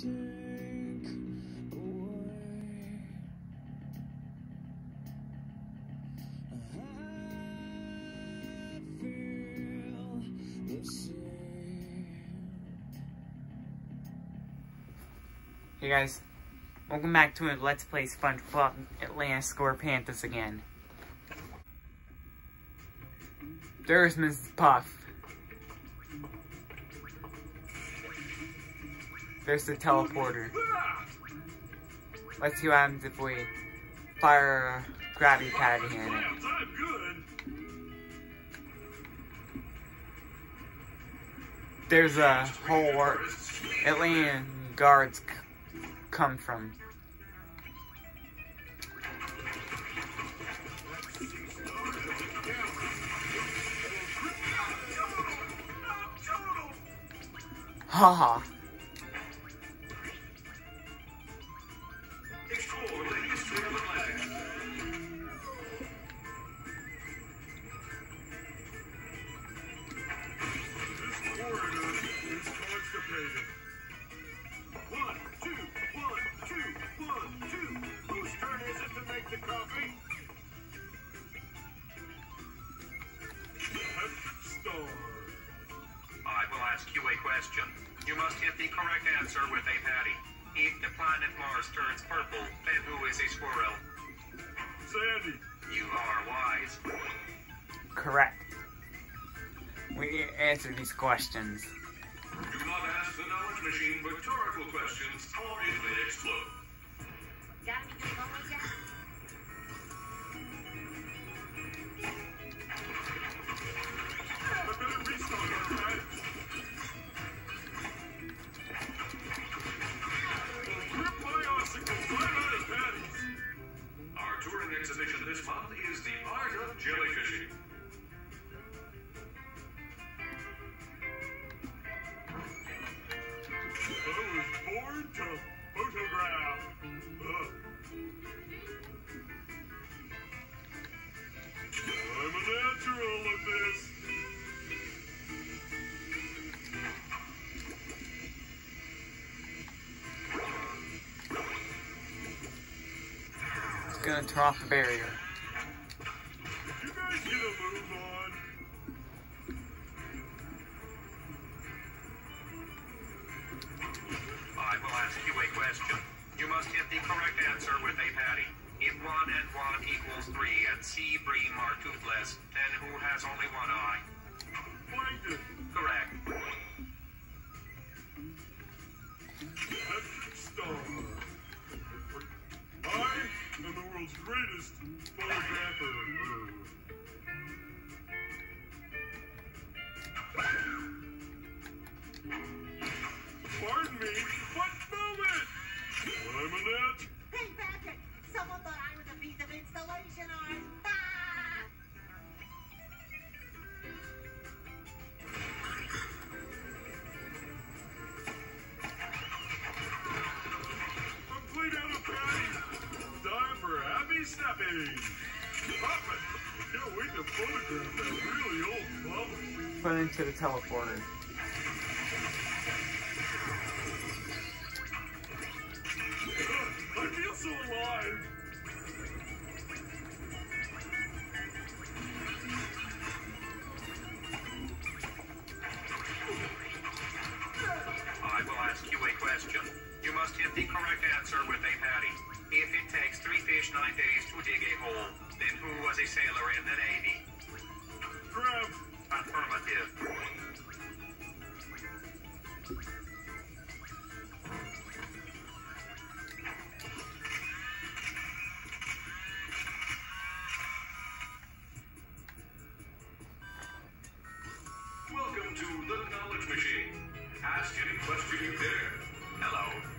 take away. I feel the same. Hey guys, welcome back to a Let's Play SpongeBob Atlantis SquarePantis again. There's Mrs. Puff. There's the teleporter. Let's see what happens if we fire a Krabby Patty in it. There's a hole where Atlantean guards come from. Haha. Ask you a question. You must get the correct answer with a patty. If the planet Mars turns purple, then who is a squirrel? Sandy. You are wise. Correct. We answer these questions. Do not ask the knowledge machine rhetorical questions or it will explode. Gonna turn off the barrier. I will ask you a question. You must the correct answer with a patty. If 1 and 1 equals 3 and C, Bream are toothless, then who has only one eye? Greatest. Pardon me, it into the teleporter. I feel so alive. I will ask you a question. You must get the correct answer with a patty. If it takes three fish nine days to dig a hole, then who was a sailor in the Navy? Hello.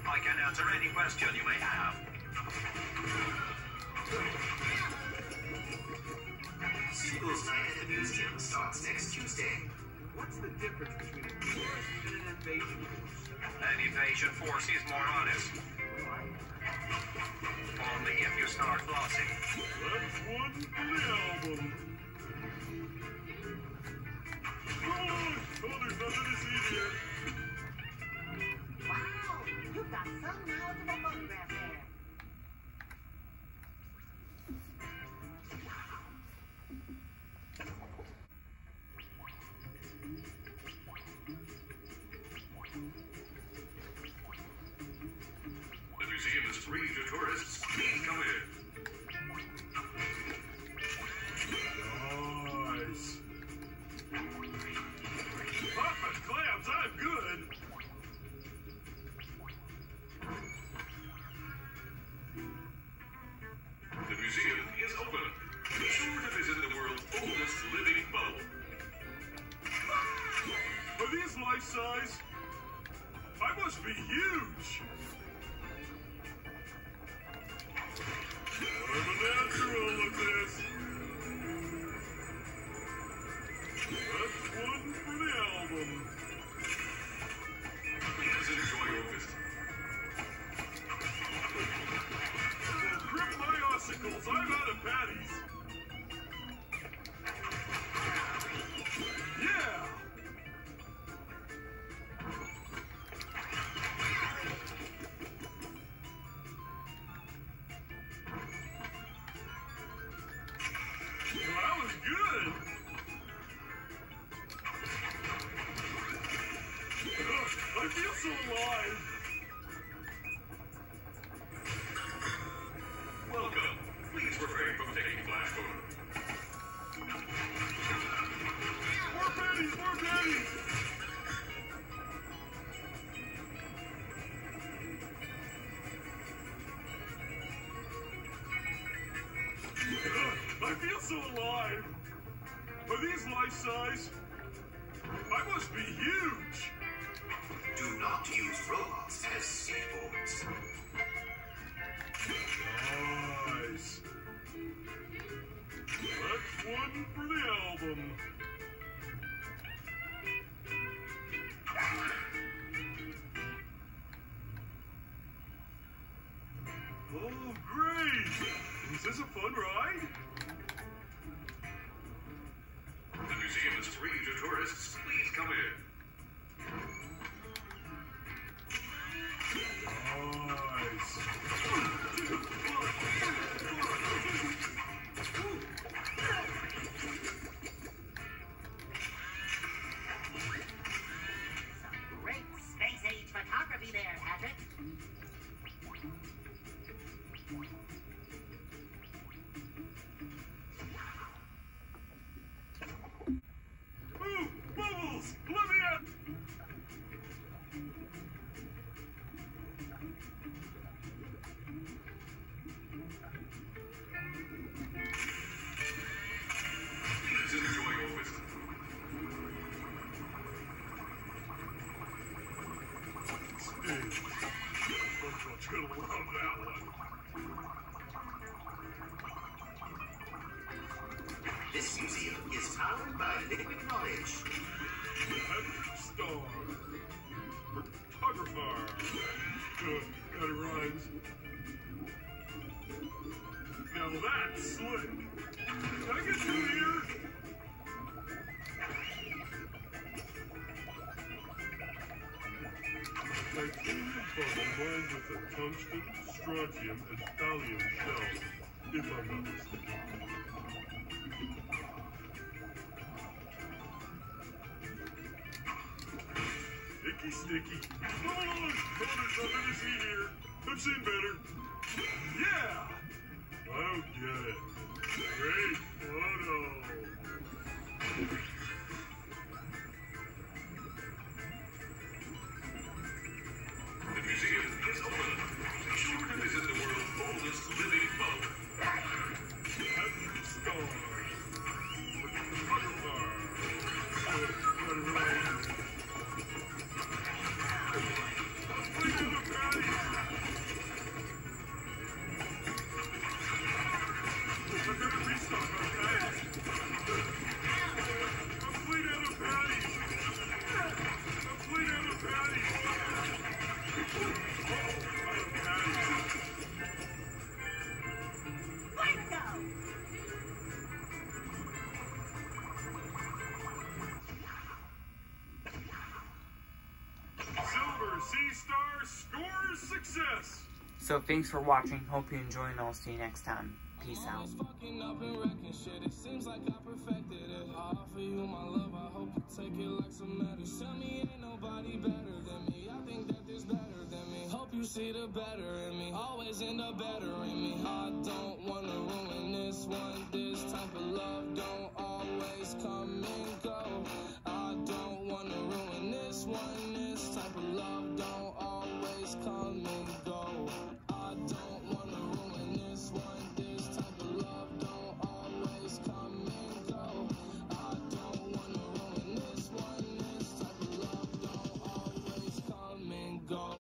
I can answer any question you may have. Sequels night at the museum starts next Tuesday. What's the difference between a force and an invasion force? An invasion force is more honest. Only if you start flossing. That's one for the album. Oh, oh, there's nothing to see here. Wow! You got three size? I must be huge. Alive. Are these life size? I must be huge. Do not use robots as skateboards. Nice. That's one for the album. Oh, great! Is this a fun ride? Museum is free to tourists. Please come in. Nice. Powered by liquid knowledge. Star. Photographer. Good, that rhymes. Now that's slick. Can I get through here? Titanium bubble mined with a tungsten, strontium, and thallium shell, if I'm not mistaken. Icky sticky. Hold on! There's nothing to see here. I've seen better. Yeah! I don't get it. Great photo. The museum is open. Visit the world's oldest living boat. Patrick Star. Photographer. Good, Thanks for watching. Hope you enjoy and I'll see you next time. Peace out. It seems like I perfected it. I offer you my love. I hope you take it like some matters. Tell me ain't nobody better than me. I think that there's better than me. Hope you see the better in me. Always end up better in me. I don't want to ruin this one. This type of love don't always come and go.